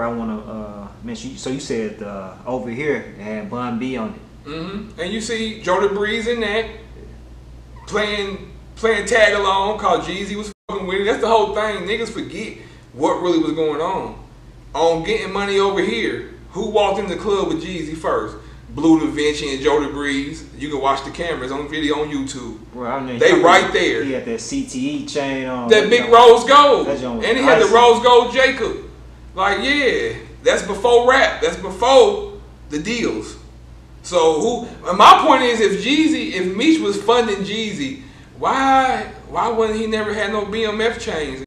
rapper I want to uh, mention. So you said uh, over here it had Bun B on it. Mm-hmm. And you see Jody Breeze in that playing playing tag along, called Jeezy was fucking with it. That's the whole thing. Niggas forget what really was going on. On getting money over here, who walked in the club with Jeezy first? Bleu Davinci and Jody Breeze. You can watch the cameras on video on YouTube. Well, I mean, They right there. He had that CTE chain on. That big rose gold. And he had the rose gold Jacob. Like, yeah, that's before rap. That's before the deals. So who and my point is if Jeezy, if Meech was funding Jeezy, why why wouldn't he never had no BMF chains?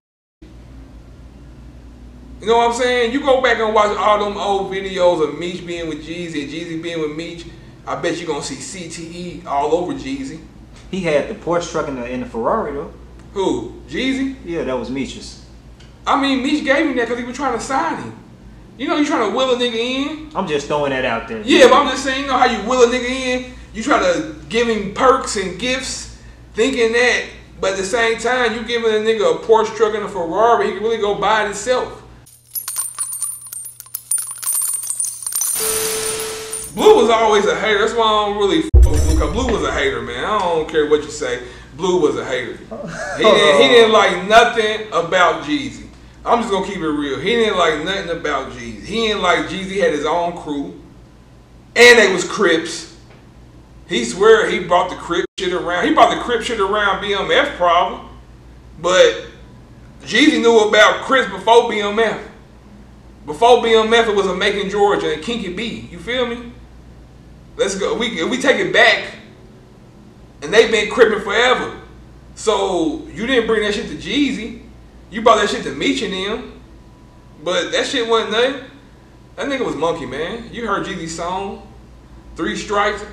You know what I'm saying? You go back and watch all them old videos of Meech being with Jeezy and Jeezy being with Meech. I bet you're gonna see CTE all over Jeezy. He had the Porsche truck in the, in the Ferrari though. Who? Jeezy? Yeah, that was Meech's. I mean, Meech gave him that because he was trying to sign him. You know, you trying to will a nigga in. I'm just throwing that out there. Yeah, but I'm just saying, you know how you will a nigga in? You try to give him perks and gifts, thinking that, but at the same time, you giving a nigga a Porsche truck and a Ferrari, he can really go buy it himself. Bleu was always a hater. That's why I don't really fuck Bleu. Was a hater, man. I don't care what you say. Bleu was a hater. He didn't, he didn't like nothing about Jeezy. I'm just gonna keep it real. He didn't like nothing about Jeezy. He didn't like Jeezy had his own crew, and they was Crips. He swear he brought the Crip shit around. He brought the Crip shit around BMF problem, but Jeezy knew about Crips before BMF. Before BMF, it was a Macon, Georgia, and Kinky B. You feel me? Let's go. We we take it back, and they've been cripping forever. So you didn't bring that shit to Jeezy. You brought that shit to Meech and them. But that shit wasn't nothing. That nigga was monkey, man. You heard Jeezy's song, Three Strikes.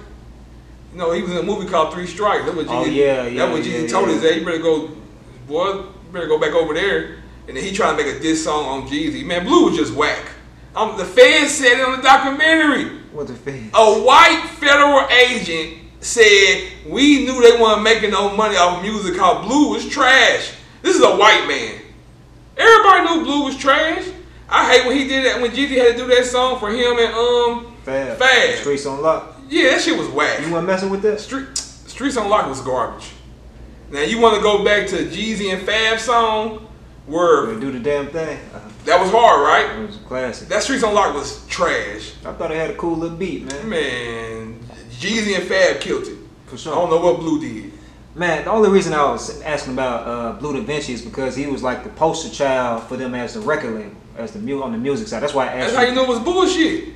You know, he was in a movie called Three Strikes. That was Jeezy, Oh, yeah, yeah, That's what Jeezy yeah, told yeah. his ass. You better go, boy, you better go back over there. And then he tried to make a diss song on Jeezy. Man, Bleu was just whack. Um, the fans said it on the documentary. What the face? A white federal agent said we knew they weren't making no money off music called Bleu was trash. This is a white man. Everybody knew Bleu was trash. I hate when he did that when Jeezy had to do that song for him and um Fab. Fab. Streets on lock. yeah that shit was whack. You want messing with that? Street Streets on Lock was garbage. Now you want to go back to Jeezy and Fab song Word. Gonna do the damn thing. Uh, that was hard, right? it was classic. That Streets on Lock was trash. I thought it had a cool little beat, man. Man, Jeezy and Fab killed it. For I don't know what Bleu did. Man, the only reason I was asking about uh, Bleu Davinci is because he was like the poster child for them as the record label, as the mu- on the music side. That's why I asked. That's how you know it was bullshit.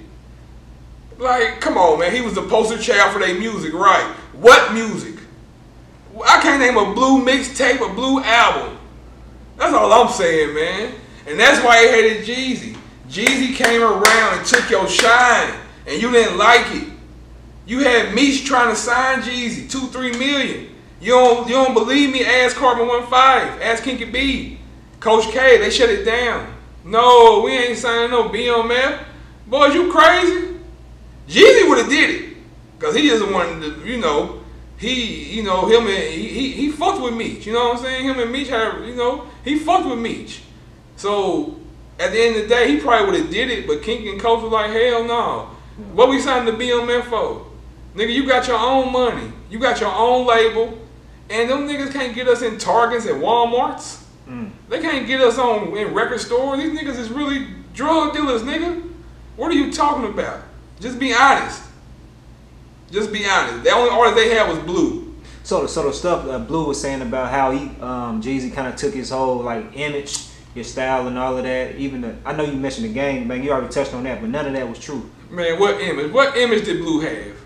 Like, come on, man. He was the poster child for their music, right? What music? I can't name a blue mixtape, a blue album. That's all I'm saying, man. And that's why he hated Jeezy. Jeezy came around and took your shine, and you didn't like it. You had Meech trying to sign Jeezy, two, three million. You don't, you don't believe me? Ask Carbon One Five. Ask Kinky B. Coach K. They shut it down. No, we ain't signing no BMF. Boys, you crazy? Jeezy would have did it, cause he just wanted to, you know, he, you know, him and he, he, he fucked with Meech. You know what I'm saying? Him and Meech had, you know, he fucked with Meech. So at the end of the day, he probably would have did it, but King and Coach was like, hell no. What we signed the BMF for? Nigga, you got your own money. You got your own label. And them niggas can't get us in Targets and Walmarts. Mm. They can't get us on in record stores. These niggas is really drug dealers, nigga. What are you talking about? Just be honest. Just be honest. The only artist they had was Bleu. So the so the stuff that Bleu was saying about how he um, Jeezy kind of took his whole like image, his style, and all of that. Even the, I know you mentioned the game, man. You already touched on that, but none of that was true. Man, what image? What image did Bleu have?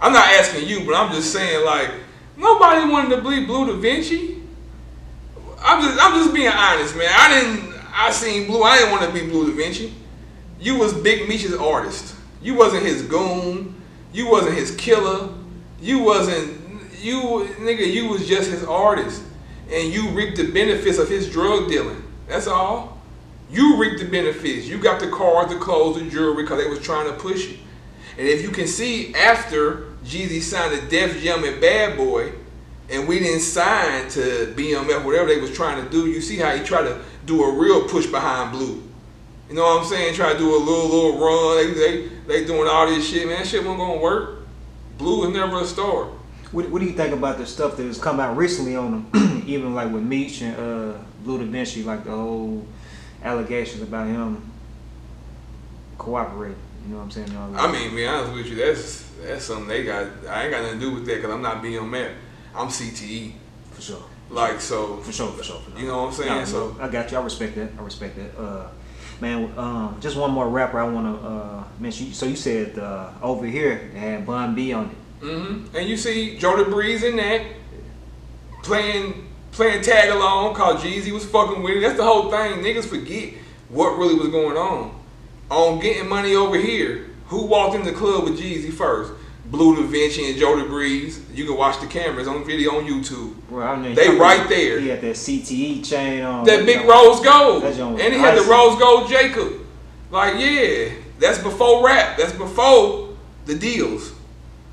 I'm not asking you, but I'm just saying like nobody wanted to be Bleu Davinci. I'm just I'm just being honest, man. I didn't I seen Bleu. I didn't want to be Bleu Davinci. You was Big Meech's artist. You wasn't his goon. You wasn't his killer. You wasn't you nigga. You was just his artist, and you reaped the benefits of his drug dealing. That's all. You reaped the benefits. You got the cars, the clothes, the jewelry because they was trying to push you. And if you can see after Jeezy signed to Def Jam and Bad Boy, and we didn't sign to BMF, whatever they was trying to do, you see how he tried to do a real push behind Bleu. You know what I'm saying? Try to do a little little run. They they, they doing all this shit, man. That shit wasn't gonna work. Bleu was never a star. What, what do you think about the stuff that has come out recently on them? Even like with Meech and uh, Bleu Davinci, like the whole allegations about him cooperating. You know what I'm saying? and all. I mean, to be honest with you, that's that's something they got. I ain't got nothing to do with that because I'm not BMF. I'm CTE. for sure. Like so, For sure, for sure, for sure. You know what I'm saying? Nah, So- I got you. I respect that. I respect that. Uh, man, um, just one more rapper I want to uh, mention. So you said uh, over here they had Bun B on it. Mm-hmm. and you see Jody Breeze in that playing playing tag along called Jeezy was fucking with it. That's the whole thing. Niggas forget what really was going on. On getting money over here, who walked in the club with Jeezy first? Bleu Davinci and Jody Breeze. You can watch the cameras on video on YouTube. Bro, I mean, They right there. He had that CTE chain on. That big rose gold. And he had the rose gold Jacob. Like, yeah, that's before rap. That's before the deals.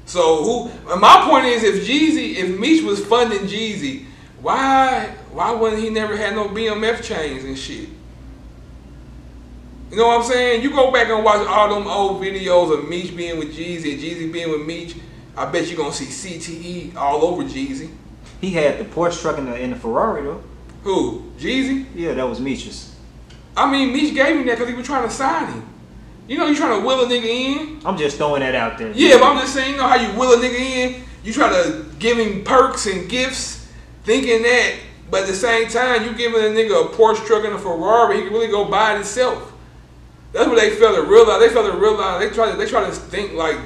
So who and my point is if Jeezy, if Meech was funding Jeezy, why why wouldn't he never had no BMF chains and shit? You know what I'm saying? You go back and watch all them old videos of Meech being with Jeezy and Jeezy being with Meech. I bet you're gonna see CTE all over Jeezy. He had the Porsche truck in the, in the Ferrari though. Who? Jeezy? Yeah, that was Meech's. I mean, Meech gave him that because he was trying to sign him. You know, you trying to will a nigga in. I'm just throwing that out there. Yeah, but I'm just saying, you know how you will a nigga in? You try to give him perks and gifts, thinking that, but at the same time, you giving a nigga a Porsche truck and a Ferrari, he can really go buy it himself. That's what they fail to realize. They fail to realize. They try to. They try to think like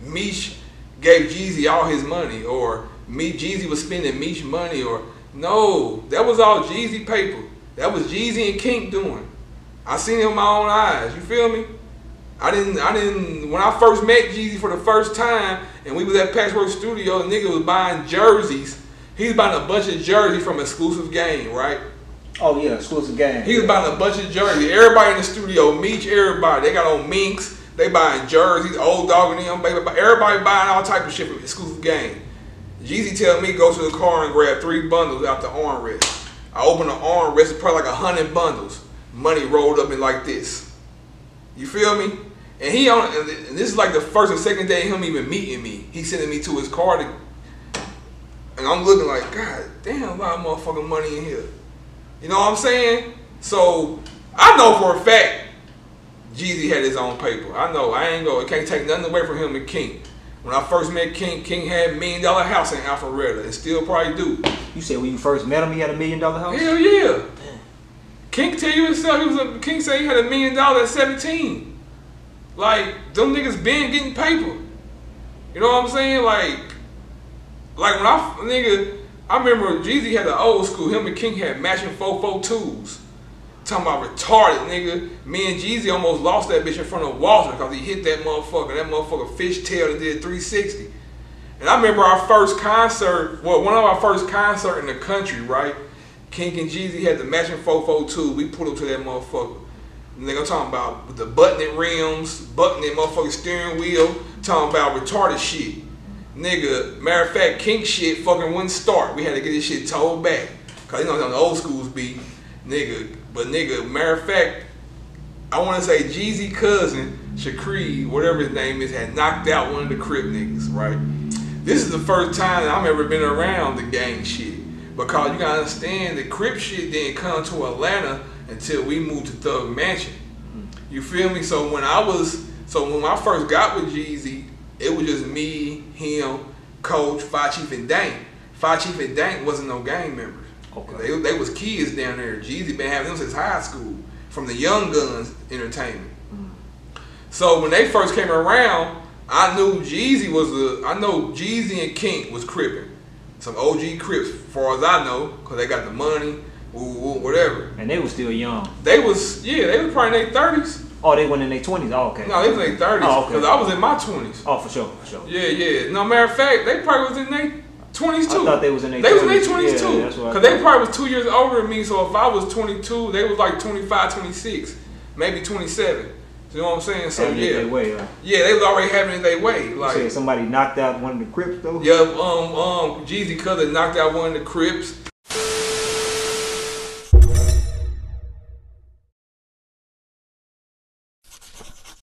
Meech gave Jeezy all his money, or me Jeezy was spending Meech money, or no, that was all Jeezy paper. That was Jeezy and Kink doing. I seen it with my own eyes. You feel me? I didn't. I didn't. When I first met Jeezy for the first time, and we was at Patchwerk Studio, the nigga was buying jerseys. He's buying a bunch of jerseys from Exclusive Game, right? Oh yeah, exclusive game. He was buying a bunch of jerseys. Everybody in the studio, Meech, everybody. They got on minks. They buying jerseys, old dog and them, baby. Everybody buying all type of shit from exclusive game. Jeezy tell me go to the car and grab three bundles out the armrest. I open the armrest, probably like a hundred bundles. Money rolled up in like this. You feel me? And he on, and this is like the first or second day him even meeting me. He sending me to his car to, and I'm looking like, God damn, a lot of motherfucking money in here. You know what I'm saying? So I know for a fact Jeezy had his own paper. I know. I ain't go. It can't take nothing away from him and King. When I first met King, King had a million dollar house in Alpharetta and still probably do. You said when you first met him, he had a million dollar house. Hell yeah. King tell you himself he was a King said he had a million dollars at 17. Like them niggas been getting paper. You know what I'm saying? Like like when I nigga I remember Jeezy had the old school, him and King had matching 442s. Talking about retarded, nigga. Me and Jeezy almost lost that bitch in front of Walter because he hit that motherfucker. That motherfucker fishtailed and did 360. And I remember our first concert, well, one of our first concert in the country, right? King and Jeezy had the matching 442. We put up to that motherfucker. Nigga, I'm talking about the buttoning rims, buttoning motherfucking steering wheel, talking about retarded shit. Nigga, matter of fact, King shit fucking wouldn't start. We had to get this shit towed back. Cause you know the old schools be, nigga. But nigga, matter of fact, I want to say Jeezy cousin, Shakri, whatever his name is, had knocked out one of the Crip niggas, right? This is the first time I've ever been around the gang shit. Because you gotta understand the Crip shit didn't come to Atlanta until we moved to Thug Mansion. You feel me? So when I was, so when I first got with Jeezy, it was just me, him, Coach, Five Chief, and Dank. Five Chief and Dank wasn't no gang members. Okay. They, they was kids down there. Jeezy been having them since high school from the Young Guns Entertainment. Mm. So when they first came around, I knew Jeezy was a. I know Jeezy and Kink was cripping. Some OG Crips, far as I know, because they got the money, whatever. And they was still young. They was, yeah, they was probably in their 30s. Oh, they went in their twenties. Oh, okay. No, they was in their 30s. Oh, okay. Because I was in my 20s. Oh, for sure, for sure. Yeah, yeah. No matter of fact, they probably was in their 20s too. I thought they was in their They was in their 20s. 20s Yeah, too. what Because they probably was two years older than me. So if I was 22, they was like 25, 26, maybe 27. You know what I'm saying? So Having yeah, way. Uh, yeah, they was already having it their way. Like somebody knocked out one of the Crips though. yeah, um, um, Jeezy cousin knocked out one of the Crips.